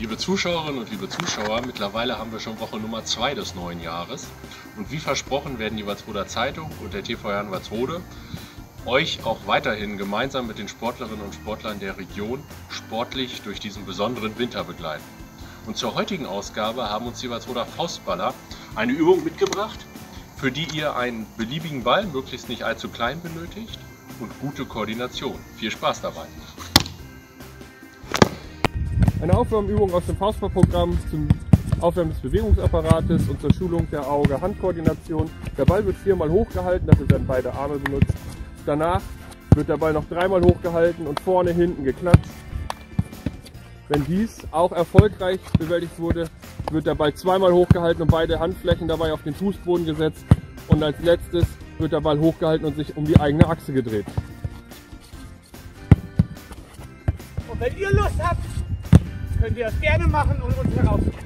Liebe Zuschauerinnen und liebe Zuschauer, mittlerweile haben wir schon Woche Nummer 2 des neuen Jahres. Und wie versprochen werden die Walsroder Zeitung und der TV Walsrode euch auch weiterhin gemeinsam mit den Sportlerinnen und Sportlern der Region sportlich durch diesen besonderen Winter begleiten. Und zur heutigen Ausgabe haben uns die Walsroder Faustballer eine Übung mitgebracht, für die ihr einen beliebigen Ball, möglichst nicht allzu klein benötigt und gute Koordination. Viel Spaß dabei! Eine Aufwärmübung aus dem Faustballprogramm zum Aufwärmen des Bewegungsapparates und zur Schulung der Auge-Hand-Koordination. Der Ball wird viermal hochgehalten, dafür werden beide Arme benutzt. Danach wird der Ball noch dreimal hochgehalten und vorne, hinten geklatscht. Wenn dies auch erfolgreich bewältigt wurde, wird der Ball zweimal hochgehalten und beide Handflächen dabei auf den Fußboden gesetzt. Und als letztes wird der Ball hochgehalten und sich um die eigene Achse gedreht. Und wenn ihr Lust habt, das gerne machen und uns herausfinden.